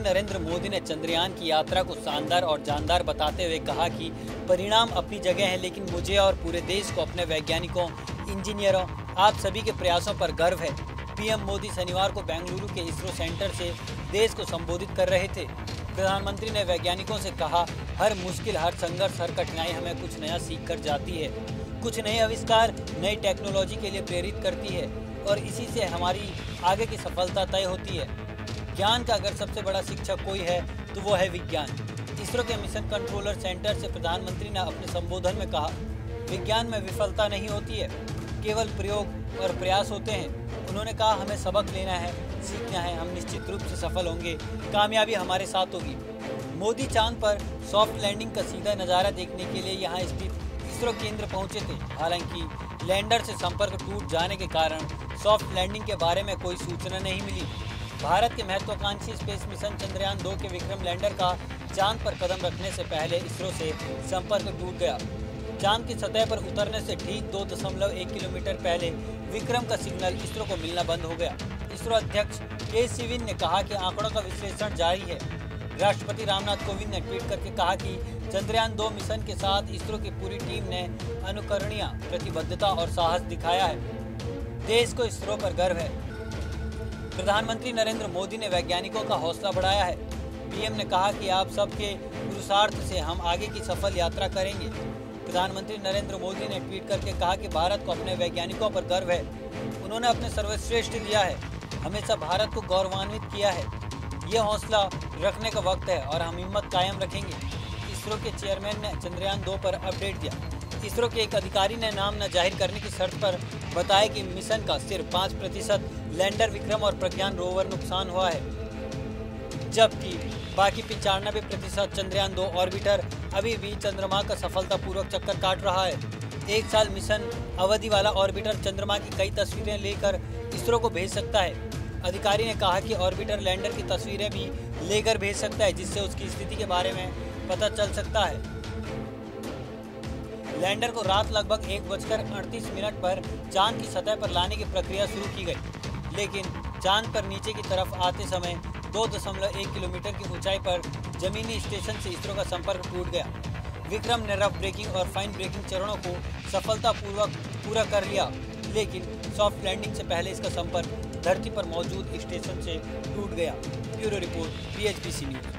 नरेंद्र मोदी ने चंद्रयान की यात्रा को शानदार और जानदार बताते हुए कहा कि परिणाम अपनी जगह है, लेकिन मुझे और पूरे देश को अपने वैज्ञानिकों, इंजीनियरों, आप सभी के प्रयासों पर गर्व है। पीएम मोदी शनिवार को बेंगलुरु के इसरो सेंटर से देश को संबोधित कर रहे थे। प्रधानमंत्री ने वैज्ञानिकों से कहा, हर मुश्किल, हर संघर्ष, हर कठिनाई हमें कुछ नया सीख कर जाती है। कुछ नए आविष्कार, नई टेक्नोलॉजी के लिए प्रेरित करती है और इसी से हमारी आगे की सफलता तय होती है। ज्ञान का अगर सबसे बड़ा शिक्षक कोई है तो वो है विज्ञान। इसरो के मिशन कंट्रोलर सेंटर से प्रधानमंत्री ने अपने संबोधन में कहा, विज्ञान में विफलता नहीं होती है, केवल प्रयोग और प्रयास होते हैं। उन्होंने कहा, हमें सबक लेना है, सीखना है, हम निश्चित रूप से सफल होंगे, कामयाबी हमारे साथ होगी। मोदी चाँद पर सॉफ्ट लैंडिंग का सीधा नज़ारा देखने के लिए यहाँ स्थित इसरो केंद्र पहुँचे थे। हालाँकि लैंडर से संपर्क टूट जाने के कारण सॉफ्ट लैंडिंग के बारे में कोई सूचना नहीं मिली। भारत के महत्वाकांक्षी स्पेस मिशन चंद्रयान दो के विक्रम लैंडर का चाँद पर कदम रखने से पहले इसरो से संपर्क टूट गया। चाँद की सतह पर उतरने से ठीक दो दशमलव एक किलोमीटर पहले विक्रम का सिग्नल इसरो को मिलना बंद हो गया। इसरो अध्यक्ष के सिविन ने कहा कि आंकड़ों का विश्लेषण जारी है। राष्ट्रपति रामनाथ कोविंद ने ट्वीट करके कहा कि चंद्रयान दो मिशन के साथ इसरो की पूरी टीम ने अनुकरणीय, प्रतिबद्धता और साहस दिखाया है। देश को इसरो पर गर्व है। प्रधानमंत्री नरेंद्र मोदी ने वैज्ञानिकों का हौसला बढ़ाया है। पीएम ने कहा कि आप सबके पुरुषार्थ से हम आगे की सफल यात्रा करेंगे। प्रधानमंत्री नरेंद्र मोदी ने ट्वीट करके कहा कि भारत को अपने वैज्ञानिकों पर गर्व है। उन्होंने अपने सर्वश्रेष्ठ दिया है। हमेशा भारत को गौरवान्वित किया है। ये हौसला रखने का वक्त है और हम हिम्मत कायम रखेंगे। इसरो के चेयरमैन ने चंद्रयान दो पर अपडेट दिया। इसरो के एक अधिकारी ने नाम न ज़ाहिर करने की शर्त पर बताया कि मिशन का सिर्फ़ पाँच प्रतिशत लैंडर विक्रम और प्रज्ञान रोवर नुकसान हुआ है, जबकि बाकी पिचानबे प्रतिशत चंद्रयान दो ऑर्बिटर अभी भी चंद्रमा का सफलतापूर्वक चक्कर काट रहा है। एक साल मिशन अवधि वाला ऑर्बिटर चंद्रमा की कई तस्वीरें लेकर इसरो को भेज सकता है। अधिकारी ने कहा कि ऑर्बिटर लैंडर की तस्वीरें भी लेकर भेज सकता है, जिससे उसकी स्थिति के बारे में पता चल सकता है। लैंडर को रात लगभग एक बजकर अड़तीस मिनट पर चाँद की सतह पर लाने की प्रक्रिया शुरू की गई। लेकिन चाँद पर नीचे की तरफ़ आते समय दो दशमलव एक किलोमीटर की ऊंचाई पर जमीनी स्टेशन से इसरो का संपर्क टूट गया। विक्रम ने रफ ब्रेकिंग और फाइन ब्रेकिंग चरणों को सफलतापूर्वक पूरा कर लिया, लेकिन सॉफ्ट लैंडिंग से पहले इसका संपर्क धरती पर मौजूद स्टेशन से टूट गया। Bureau report PHDC news